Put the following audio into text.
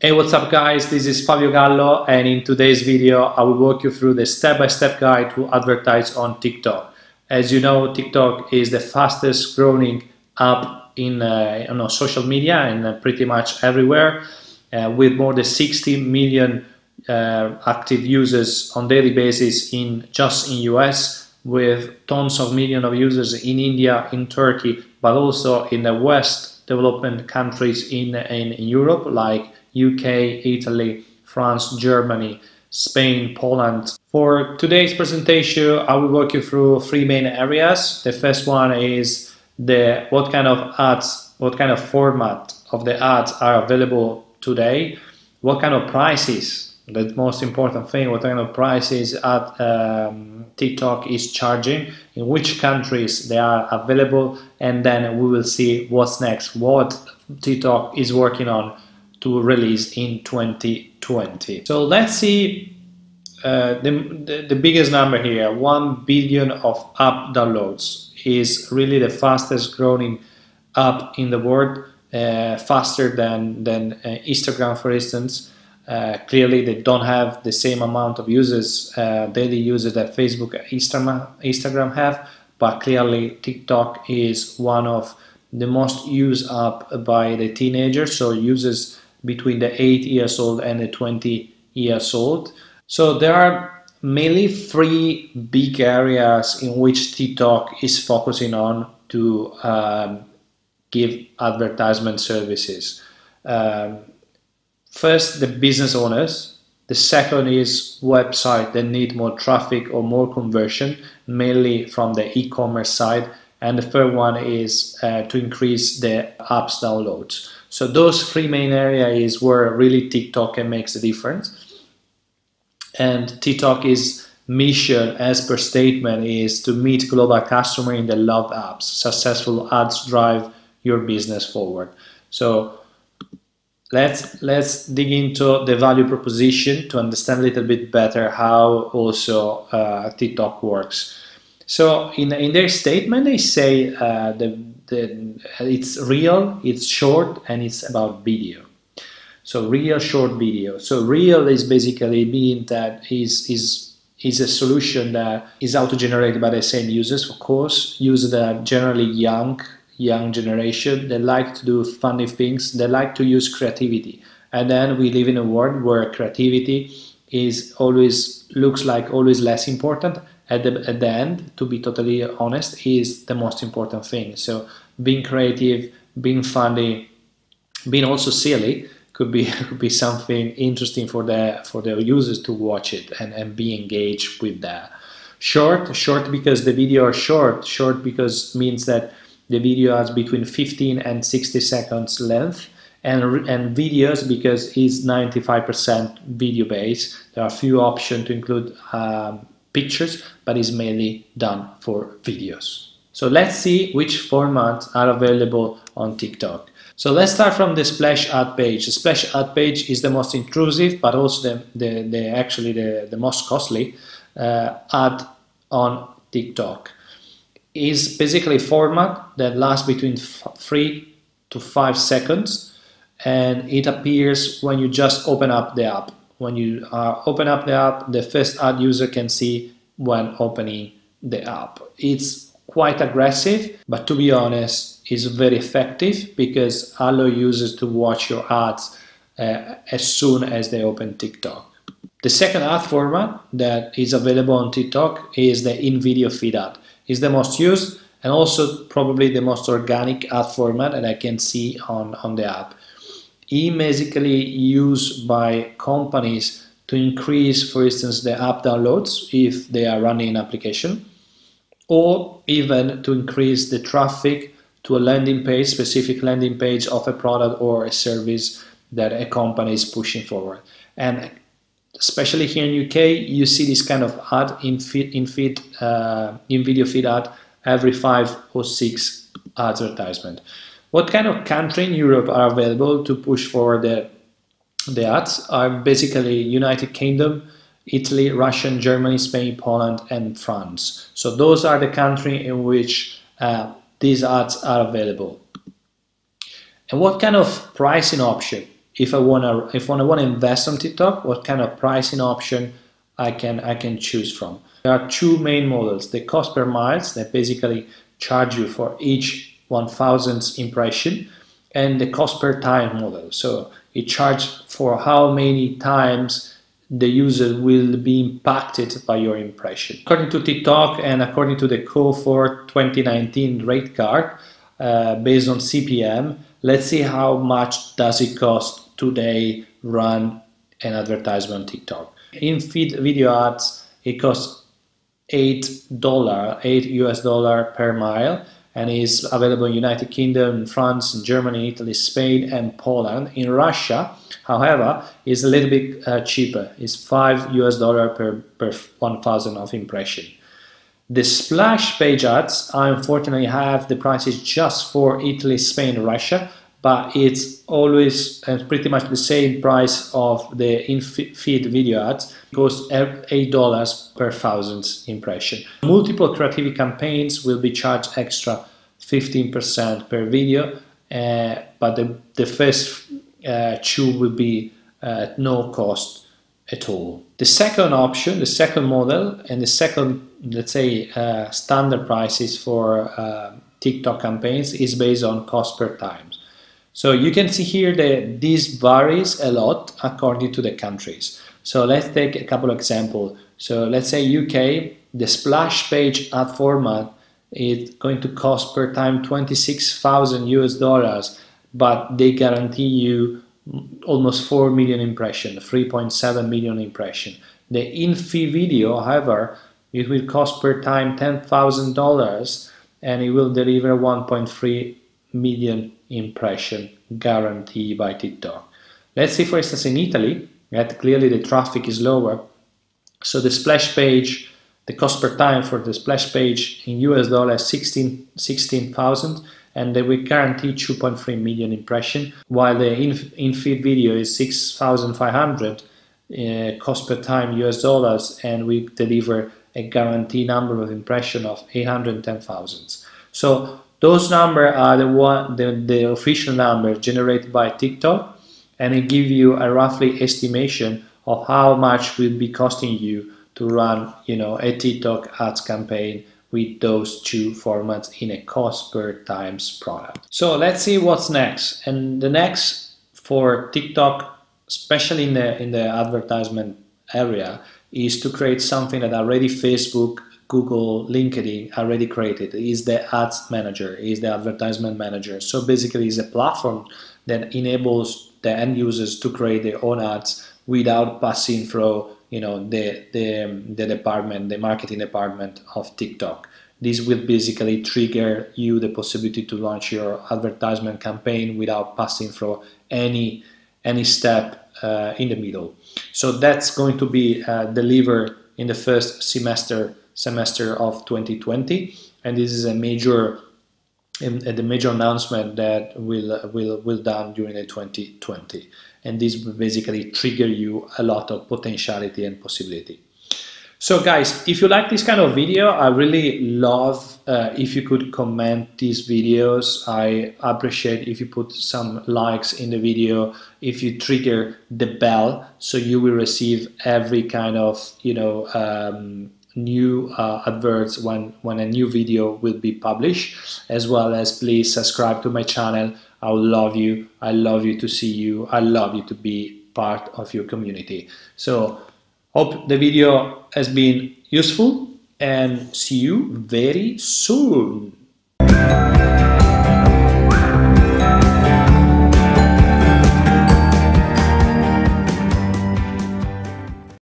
Hey, what's up guys? This is Fabio Gallo and in today's video I will walk you through the step-by-step -step guide to advertise on TikTok. As you know, TikTok is the fastest growing app in uh, you know, social media and uh, pretty much everywhere uh, with more than 60 million uh, active users on daily basis in just in US with tons of millions of users in India, in Turkey, but also in the West development countries in, in Europe like UK, Italy, France, Germany, Spain, Poland. For today's presentation, I will walk you through three main areas. The first one is the what kind of ads, what kind of format of the ads are available today, what kind of prices the most important thing, what kind of prices at um, TikTok is charging, in which countries they are available, and then we will see what's next, what TikTok is working on to release in 2020. So let's see uh, the, the, biggest number here, 1 billion of app downloads is really the fastest growing app in the world, uh, faster than, than uh, Instagram, for instance. Uh, clearly, they don't have the same amount of users, uh, daily users that Facebook, Instagram, Instagram have, but clearly TikTok is one of the most used app by the teenagers, so users between the 8 years old and the 20 years old. So there are mainly three big areas in which TikTok is focusing on to um, give advertisement services. Um, First, the business owners. The second is website that need more traffic or more conversion, mainly from the e-commerce side. And the third one is uh, to increase the apps downloads. So those three main areas is where really TikTok makes a difference. And TikTok is mission as per statement is to meet global customer in the love apps. Successful ads drive your business forward. So let's let's dig into the value proposition to understand a little bit better how also uh, TikTok works. So in in their statement, they say uh, the, the uh, it's real, it's short, and it's about video. So real short video. So real is basically mean that is is is a solution that is auto-generated by the same users, of course, users that are generally young young generation. They like to do funny things. They like to use creativity. And then we live in a world where creativity is always looks like always less important. At the, at the end, to be totally honest, is the most important thing. So being creative, being funny, being also silly could be could be something interesting for the for the users to watch it and, and be engaged with that. Short, short because the video are short, short because means that the video has between 15 and 60 seconds length and, and videos because it's 95% video based. There are few options to include um, pictures, but it's mainly done for videos. So let's see which formats are available on TikTok. So let's start from the splash ad page. The splash ad page is the most intrusive, but also the, the, the actually the, the most costly uh, ad on TikTok is basically a format that lasts between three to five seconds and it appears when you just open up the app. When you uh, open up the app, the first ad user can see when opening the app. It's quite aggressive, but to be honest, is very effective because allow users to watch your ads uh, as soon as they open TikTok. The second ad format that is available on TikTok is the in-video feed ad is the most used and also probably the most organic ad format that I can see on, on the app. Basically used by companies to increase, for instance, the app downloads if they are running an application, or even to increase the traffic to a landing page, specific landing page of a product or a service that a company is pushing forward. And especially here in UK, you see this kind of ad in feed, in feed, uh, in video feed ad every five or six advertisement. What kind of country in Europe are available to push for the the ads? Are basically United Kingdom, Italy, Russia, Germany, Spain, Poland, and France. So those are the countries in which uh, these ads are available. And what kind of pricing option if I wanna if I wanna invest on TikTok, what kind of pricing option I can I can choose from. There are two main models: the cost per miles that basically charge you for each 1,000th impression, and the cost per time model. So it charges for how many times the user will be impacted by your impression. According to TikTok and according to the cohort 2019 rate card, uh, based on CPM, let's see how much does it cost today run an advertisement on TikTok. In feed video ads, it costs eight dollar, eight US dollar per mile, and is available in United Kingdom, France, Germany, Italy, Spain, and Poland. In Russia, however, is a little bit uh, cheaper. It's five US dollar per per one thousand of impression. The splash page ads, I unfortunately have the prices just for Italy, Spain, Russia, but it's always uh, pretty much the same price of the in-feed video ads. It costs $8 per thousand impression. Multiple creative campaigns will be charged extra 15% per video, uh, but the, the first uh, two will be at no cost at all. The second option, the second model, and the second, let's say, uh, standard prices for uh, TikTok campaigns is based on cost per time. So you can see here that this varies a lot according to the countries. So let's take a couple of examples. So let's say UK, the splash page ad format is going to cost per time 26,000 US dollars, but they guarantee you almost 4 million impression, 3.7 million impression. The in-feed video, however, it will cost per time $10,000 and it will deliver 1.3 million impression guarantee by TikTok. Let's say, for instance, in Italy, that clearly the traffic is lower. So the splash page, the cost per time for the splash page in US dollars 16 16,000 and they will guarantee 2.3 million impression, while the in-feed video is 6,500 uh, cost per time US dollars, and we deliver a guarantee number of impression of 810,000. So those numbers are the one the, the official number generated by TikTok and it gives you a roughly estimation of how much will be costing you to run you know a TikTok ads campaign with those two formats in a cost per times product. So let's see what's next. And the next for TikTok, especially in the in the advertisement area, is to create something that already Facebook Google, LinkedIn already created is the ads manager, is the advertisement manager. So basically it's a platform that enables the end users to create their own ads without passing through you know the, the, the department, the marketing department of TikTok. This will basically trigger you the possibility to launch your advertisement campaign without passing through any any step uh, in the middle. So that's going to be uh, delivered in the first semester semester of 2020 and this is a major the major announcement that will will will done during the 2020 and this will basically trigger you a lot of potentiality and possibility. So guys if you like this kind of video i really love uh, if you could comment these videos. I appreciate if you put some likes in the video if you trigger the bell so you will receive every kind of you know um, new uh, adverts when, when a new video will be published. As well as please subscribe to my channel. I love you. I love you to see you. I love you to be part of your community. So hope the video has been useful and see you very soon